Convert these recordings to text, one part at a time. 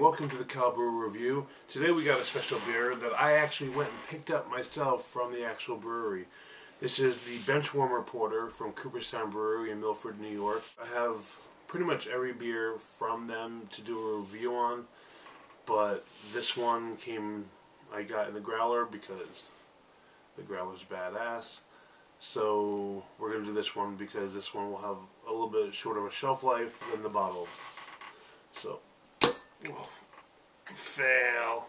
welcome to the Kowl Brew Review. Today we got a special beer that I actually went and picked up myself from the actual brewery. This is the Benchwarmer Porter from Cooperstown Brewery in Milford, New York. I have pretty much every beer from them to do a review on, but this one came, I got in the growler because the growler's badass. So we're going to do this one because this one will have a little bit shorter of a shelf life than the bottles. So, fail.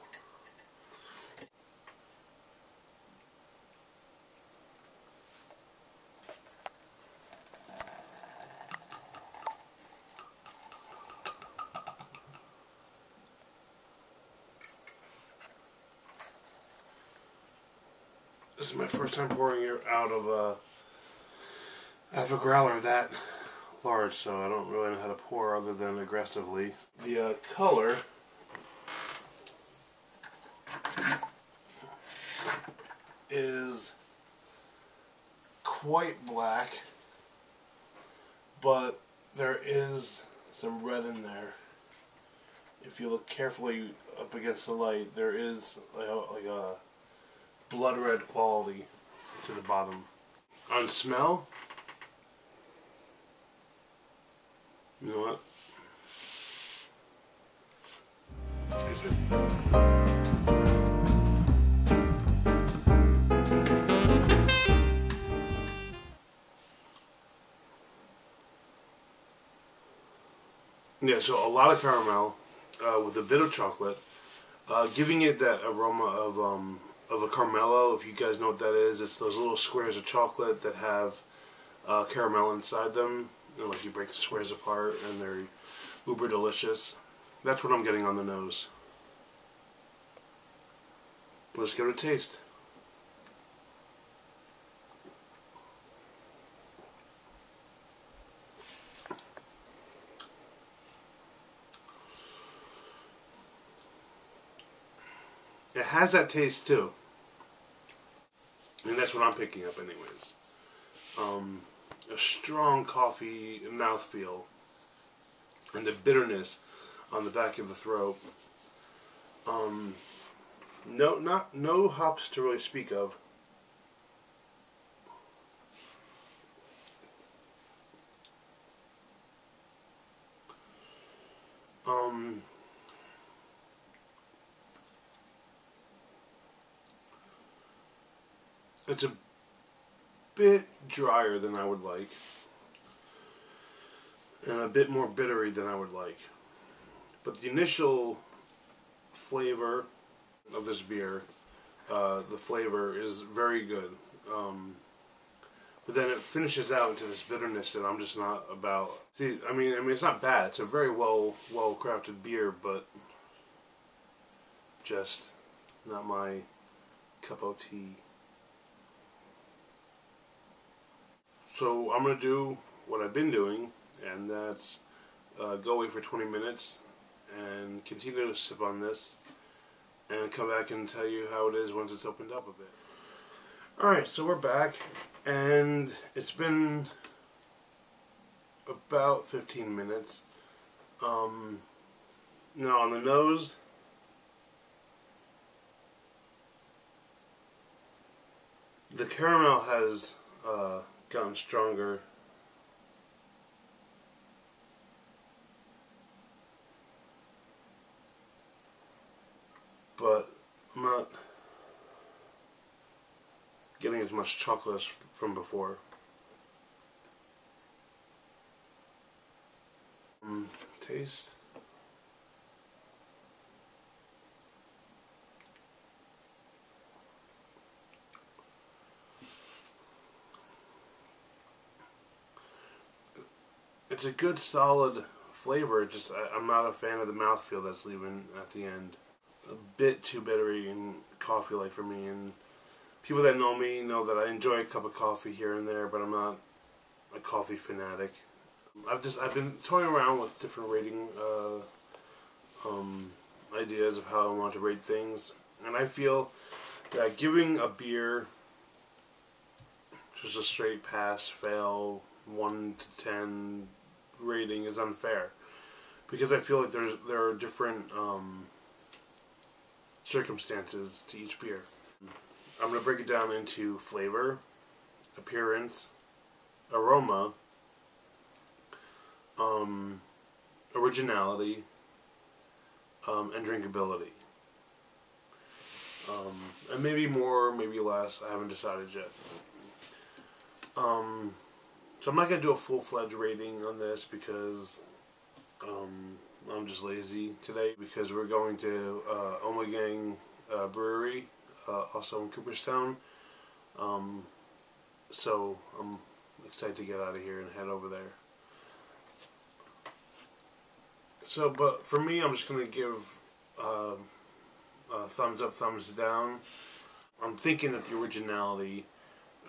This is my first time pouring it out of a out of a growler that large, so I don't really know how to pour other than aggressively. The uh, color is quite black, but there is some red in there. If you look carefully up against the light, there is like a, like a blood red quality to the bottom. On smell, you know what? Yeah, so a lot of caramel uh, with a bit of chocolate, uh, giving it that aroma of um, of a Caramello. If you guys know what that is, it's those little squares of chocolate that have uh, caramel inside them. And like you break the squares apart, and they're uber delicious. That's what I'm getting on the nose. Let's give it a taste. It has that taste too. And that's what I'm picking up anyways. Um, a strong coffee mouthfeel. And the bitterness on the back of the throat. Um, no, not no hops to really speak of. Um, it's a bit drier than I would like, and a bit more bittery than I would like. But the initial flavor of this beer, uh, the flavor is very good. Um, but then it finishes out into this bitterness that I'm just not about. See, I mean, I mean, it's not bad. It's a very well, well crafted beer, but just not my cup of tea. So I'm going to do what I've been doing, and that's uh, go away for 20 minutes and continue to sip on this and come back and tell you how it is once it's opened up a bit. Alright, so we're back, and it's been about 15 minutes. Um, now on the nose, the caramel has uh, gotten stronger. But I'm not getting as much chocolate as from before. Um, taste. It's a good solid flavor. Just I, I'm not a fan of the mouthfeel that's leaving at the end. A bit too bittery and coffee like for me. And people that know me know that I enjoy a cup of coffee here and there, but I'm not a coffee fanatic. I've just I've been toying around with different rating uh, um, ideas of how I want to rate things, and I feel that giving a beer just a straight pass, fail, one to ten rating is unfair because I feel like there's there are different um, circumstances to each beer. I'm to break it down into flavor, appearance, aroma, um, originality, um, and drinkability. Um, and maybe more, maybe less. I haven't decided yet. Um, so I'm not going to do a full-fledged rating on this because um, I'm just lazy today because we're going to uh, Ommegang uh, Brewery, uh, also in Cooperstown. Um, so I'm excited to get out of here and head over there. So, but for me, I'm just going to give uh, thumbs up, thumbs down. I'm thinking that the originality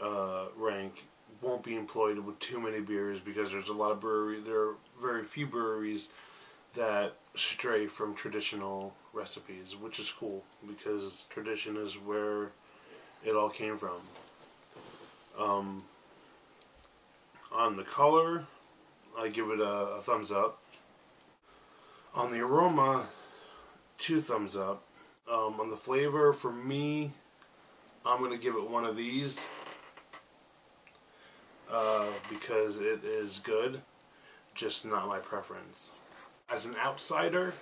uh, rank won't be employed with too many beers because there's a lot of breweries, there are very few breweries that stray from traditional recipes, which is cool because tradition is where it all came from. Um, on the color, I give it a, a thumbs up. On the aroma, two thumbs up. Um, on the flavor, for me, I'm going to give it one of these uh, because it is good, just not my preference. As an outsider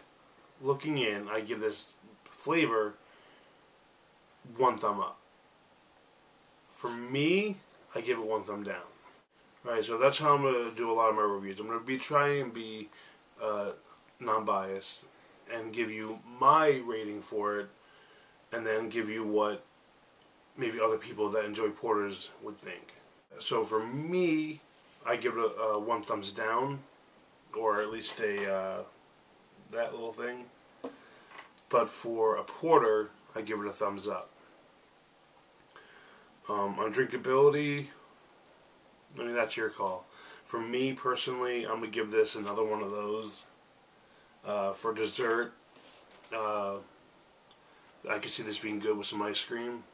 looking in, I give this flavor one thumb up. For me, I give it one thumb down. Right, so that's how I'm going to do a lot of my reviews. I'm going to be trying and be uh, non-biased and give you my rating for it and then give you what maybe other people that enjoy porters would think. So for me, I give it a, a one thumbs down, or at least a uh, that little thing. But for a porter, I give it a thumbs up. Um, on drinkability, I mean that's your call. For me personally, I'm gonna give this another one of those. Uh, for dessert, uh, I could see this being good with some ice cream.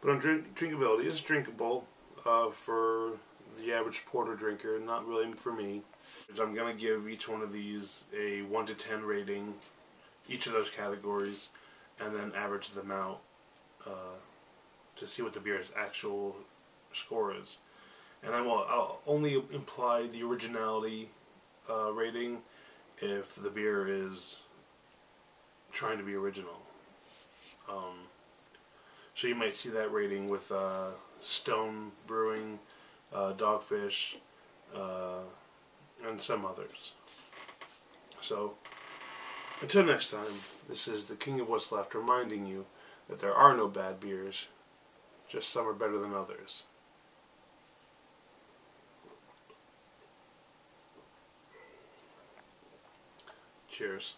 But on drink drinkability, it's drinkable uh, for the average porter drinker, not really for me. I'm going to give each one of these a 1 to 10 rating, each of those categories, and then average them out uh, to see what the beer's actual score is. And I will I'll only imply the originality uh, rating if the beer is trying to be original. Um, so you might see that rating with uh, Stone Brewing, uh, Dogfish, uh, and some others. So, until next time, this is the King of What's Left reminding you that there are no bad beers, just some are better than others. Cheers.